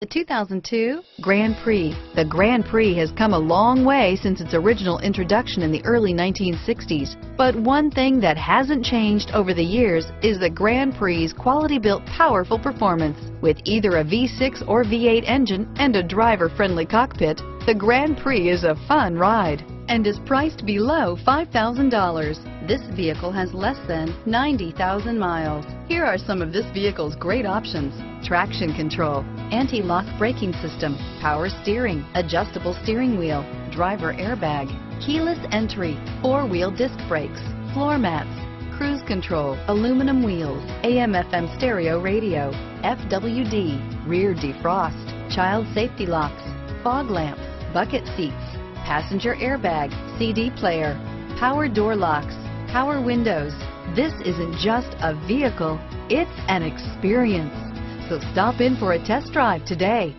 The 2002 Grand Prix. The Grand Prix has come a long way since its original introduction in the early 1960s. But one thing that hasn't changed over the years is the Grand Prix's quality-built powerful performance. With either a V6 or V8 engine and a driver-friendly cockpit, the Grand Prix is a fun ride and is priced below $5,000. This vehicle has less than 90,000 miles. Here are some of this vehicle's great options. Traction control, anti-lock braking system, power steering, adjustable steering wheel, driver airbag, keyless entry, four-wheel disc brakes, floor mats, cruise control, aluminum wheels, AM FM stereo radio, FWD, rear defrost, child safety locks, fog lamps, bucket seats, passenger airbag, CD player, power door locks, power windows. This isn't just a vehicle, it's an experience. So stop in for a test drive today.